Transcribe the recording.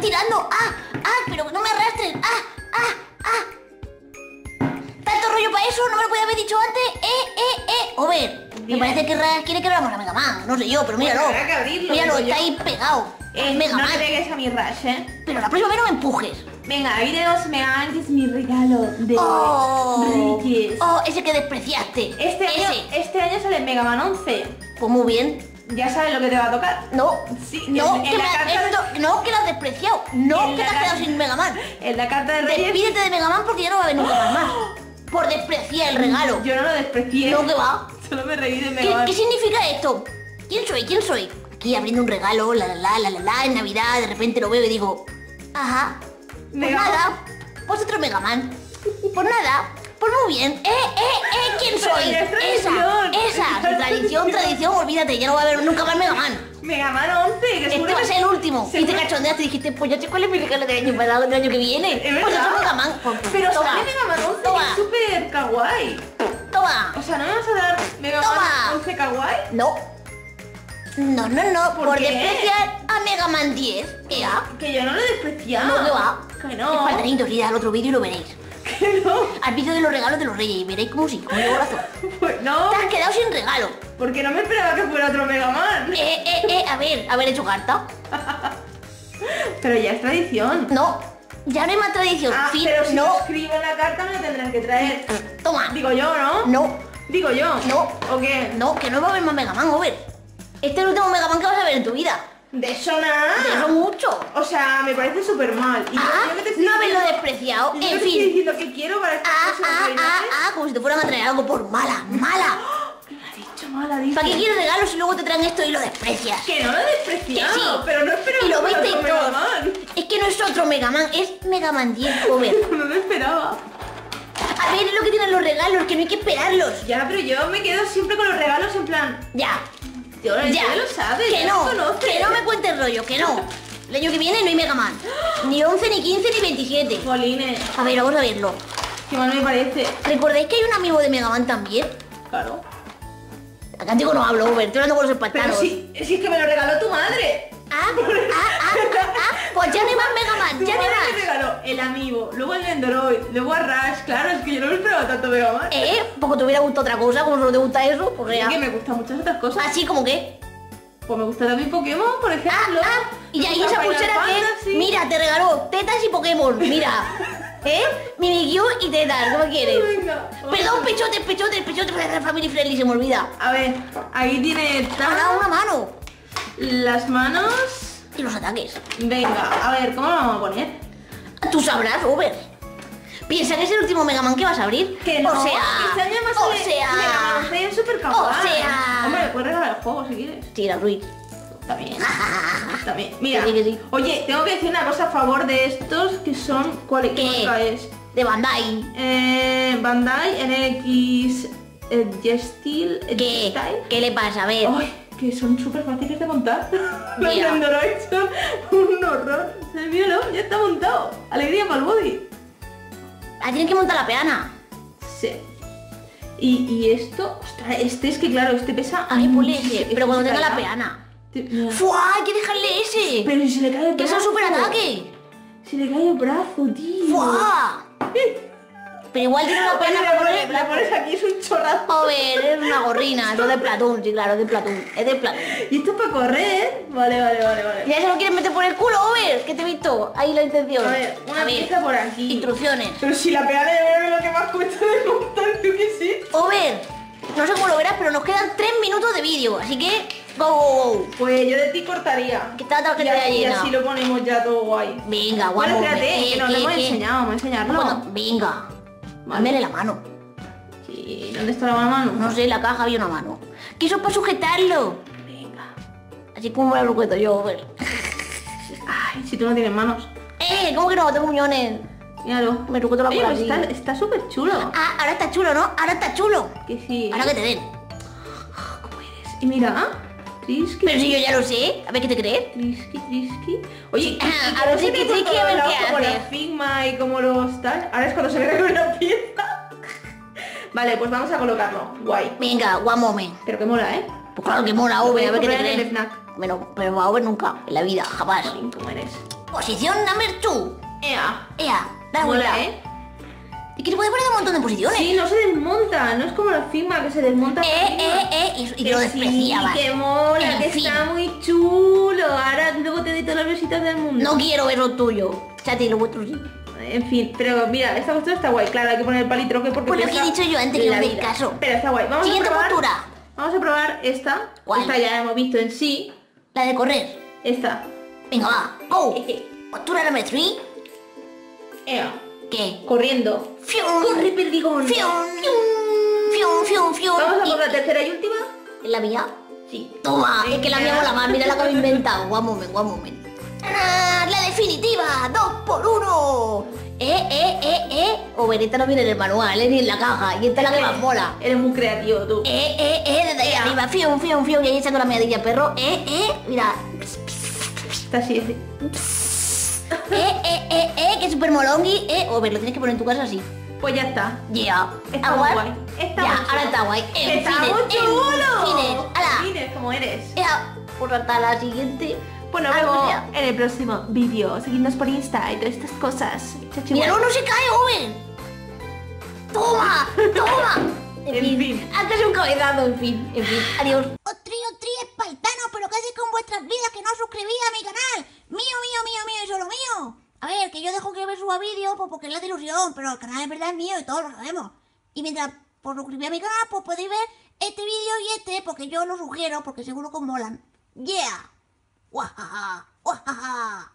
tirando. ¡Ah! ¡Ah! Pero no me arrastres. ¡Ah! ¡Ah! ¡Ah! ¿Tanto rollo para eso? ¿No me lo podía haber dicho antes? ¡Eh! ¡Eh! ¡Eh! Over, me Dime. parece que Ras quiere que abramos la Mega Man. No sé yo, pero míralo. habrá que abrirlo, míralo, está yo. ahí pegado. Eh, Mega no Man. pegues a mi rush, ¿eh? Pero la próxima vez no me empujes. Venga, ahí tenemos Mega Man, que es mi regalo de ¡Oh! Reyes. ¡Oh! Ese que despreciaste. Este año, este año sale Mega Man 11. Pues muy bien. Ya sabes lo que te va a tocar. No. Sí, no, en- en que la me- carta de- esto- no, que lo has despreciado. No, En que te has quedado sin Mega Man. En la carta de Reyes. Despídete de Mega Man porque ya no va a nunca más. más. Por despreciar el regalo. Yo no lo desprecié. No, que va. Solo me reí de ¿Qué, Mega Man. qué significa esto? ¿Quién soy? ¿Quién soy? Aquí abriendo un regalo, la la la la la la, en Navidad, de repente lo veo y digo, ajá, pues Mega nada, pues otro Mega Man. Pues nada, pues muy bien. Eh, eh, eh, ¿quién soy? es Esa, esa, es tradición, tradición. olvídate, ya no va a haber nunca más Mega Man. Mega Man 11, que Este va a que- ser el último. Y te cachondeaste y dijiste, pues ya sé cuál es mi regalo del año pasado, del año que viene. Es Pues verdad. otro Mega Man. Pero sale Mega Man 11, que Toma, es súper kawaii. toma. O sea, ¿no me vas a dar Mega. Man 11 kawaii? No. No, no, no, ¿Por despreciar a Mega Man 10. Ea. Que yo no lo he despreciado. No, que va. Que Es no. faltanitos, id al otro vídeo y lo veréis. Que no. Al vídeo de los regalos de los reyes y veréis cómo sí, como de corazón. Pues no. Te has quedado sin regalo. Porque no me esperaba que fuera otro Mega Man. Eh, eh, eh, a ver, haber hecho carta. Pero ya es tradición. No, ya no hay más tradición. Ah, Fin, pero si no, escribo en la carta me tendrán que traer. toma. Digo yo, ¿no? No, Digo yo. No. ¿O qué? no, que no va a haber más Mega Man, Over. Este es el último Mega Man que vas a ver en tu vida. De eso nada. De eso mucho. O sea, me parece súper mal. Y Ah, yo que te no haberlo despreciado. yo En estoy fin. diciendo que quiero para estas Ah, cosas ah, ah, ah, como si te fueran a traer algo por mala, mala. ¿Para qué quieres regalos si luego te traen esto y lo desprecias? Que no lo Que sí. pero no esperaba Y lo viste otro Mega. Man. Es que no es otro Mega Man, es Mega Man 10, joven. No lo esperaba. A ver, es lo que tienen los regalos, que no hay que esperarlos. Ya, pero yo me quedo siempre con los regalos en plan. Ya, Tío, ya. lo sabes, Que no, lo conoces. que no me cuentes rollo, que no. El año que viene no hay Mega Man. Ni 11, ni 15, ni 27. Jolines, A ver, vamos a verlo. qué mal me parece. ¿Recordáis que hay un amigo de Mega Man también? Claro. Acá digo no hablo, Uber, estoy hablando con los Pero espartanos. si, si es que me lo regaló tu madre. Ah, ah, ah, ah, ah, pues ya no hay más Mega Man, Tu ya no hay madre me más. regaló el amigo, luego el Nendoroid, luego a Rush. Claro, es que yo no me esperaba tanto Mega Man. Eh, porque te hubiera gustado otra cosa, como solo te gusta eso, pues Es ya. que me gustan muchas otras cosas. Así como que. Pues me gusta también Pokémon, por Ah, ejemplo. ah, y Me ahí esa pulsera que. Mira, te regaló tetas y Pokémon, mira. ¿Eh? Mimikyu y tetas, ¿cómo quieres? Venga. Perdón, pechotes, pechotes, pechotes, family friendly, se me olvida. A ver, ahí tiene Ahora una mano. las manos. Y los ataques. Venga, a ver, ¿cómo lo vamos a poner? Tú sabrás, Robert. Piensa que es el último Mega Man que vas a abrir. Que no, o sea. que este año me o sea. Mega Man 11 es súper kawaii. O sea. Hombre, puedes regalar el juego si quieres. Tira, Ruiz. También. También. Mira, Que sí, que sí. oye, tengo que decir una cosa a favor de estos que son. ¿Cuál qué es? De Bandai. Eh, Bandai NX eh, Gestil eh, ¿Qué? Style. ¿Qué le pasa? A ver. Ay, que son súper fáciles de montar. Los Mira. Nendoroids son un horror. Se míralo, ya está montado. Alegría para el body. Ah, tienes que montar la peana. Sí. Y, y esto, ostras, este es que claro, este pesa. A ver, ponle muchísimo. ese, Este pero cuando se tenga la peana. ¡Fua! Hay que dejarle ese. Pero si se le cae el que es un brazo. super ataque. Se le cae el brazo, tío. ¡Fua! Pero igual tiene una le para pones, le pones aquí, es un chorrazo. Ver, es una gorrina, eso de Platón, sí, claro, es de Platón, es de Platón. Y esto es para correr. Vale, vale, vale, vale. Ya se lo quieres meter por el culo, Over, que te he visto, ahí la intención. A ver, una pieza por aquí. Instrucciones. Pero si la peana yo creo que lo que más cuesta de montar, tú que sí. Over, no sé cómo lo verás, pero nos quedan tres minutos de vídeo, así que go, go, go. Pues yo de ti cortaría. Que está la tarjeta ya y así lo ponemos ya todo guay. Venga, Bueno, guapo. espérate, eh, que nos lo hemos enseñado, vamos a enseñarlo. Bueno, venga, mándele la mano. Sí, ¿Dónde está la mano? No sé, la caja había una mano. Que eso es para sujetarlo. Así como me lo sujeto yo, Over. Ay, si tú no tienes manos. Eh, ¿cómo que no? Tengo muñones. Míralo. Me sujeto la pues aquí. está súper chulo. Ah, ahora está chulo, ¿no? Ahora está chulo. Que sí. Ahora que te den. ¿Cómo eres? Y mira. Trisky. Pero si yo ya lo sé, a ver qué te crees. Trisky, trisky. Oye, Ah, y a ver, cómo se trisky, a ver qué Como la Figma y como los tal. Ahora es cuando se ve con la pieza. Vale, pues vamos a colocarlo. Guay. Venga, one moment. Pero que mola, ¿eh? Pues claro que mola, Lo Ove, a ver qué te crees. FNAC. Bueno, pero a Ove nunca, en la vida, jamás. ¿Cómo eres? Posición number two. Ea. Ea, da la Mola, vuelta. ¿eh? Y que se puede poner un montón de posiciones. Sí, no se desmonta, no es como la firma que se desmonta. Eh, eh, eh, y, y que lo sí, despreciabas. que mola, En que fin. está muy chulo. Ahora luego te doy todas las visitas del mundo. No quiero ver lo tuyo. Chati, lo vuestro sí. En fin, pero mira, esta postura está guay. Claro, hay que poner el palitroque porque Pues lo que he dicho yo antes, no me caso. Pero está guay. Vamos Siguiente a probar. postura. Vamos a probar esta. ¿Cuál? Esta ya la hemos visto en sí. La de correr. Esta. Venga, va. Go. Postura number three. Ea, ¿Qué? corriendo. Fium. Corre, perdigón. Fium. Fium, fium, fium. Vamos a por la tercera y última. ¿En la mía? Sí. Toma, es que la mía mola más. Mira la que he inventado. One moment, one moment. ¡Tarán! ¡La definitiva! ¡Dos por uno! Eh, eh, eh, eh. O ver, esta no viene en el manual, eh, ni en la caja. Y esta es la que más mola. Eres muy creativo tú. Eh, eh, eh, arriba. Fium, fium, fium. Y ahí saco la meadilla, perro. Eh, eh. Mira. Está así, así. Eh, eh, eh, eh. Que super molongi. Eh. O ver, lo tienes que poner en tu casa así. Pues ya está. Yeah. Está Agua. guay. Está ya, ahora está guay. En ¡Está fines, como eres. Ya, pues hasta la siguiente. Bueno, sea. en el próximo vídeo, seguidnos por Insta y todas estas cosas. Mira, guay. no se cae, Owen. Toma, toma. En, En fin, fin. hazte un cabezazo, en fin, en fin. Adiós. Otri, otri, espartano, pero ¿qué hacéis con vuestras vidas que no os suscribís a mi canal? Mío, mío, mío, mío y solo mío. A ver, que yo dejo que me suba vídeo pues porque le hace ilusión, pero el canal en verdad es mío y todos lo sabemos. Y mientras por suscribir a mi canal, pues podéis ver este vídeo y este, porque yo lo sugiero, porque seguro que os molan. Yeah. Guajaja, guajaja.